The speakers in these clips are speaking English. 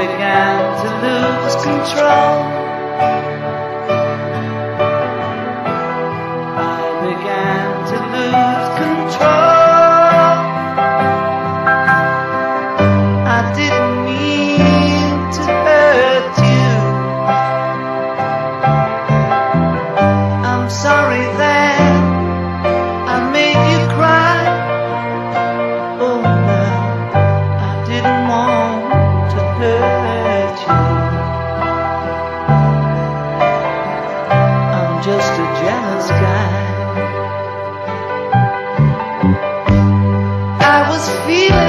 began to lose control. sky. I was feeling.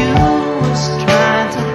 you was trying to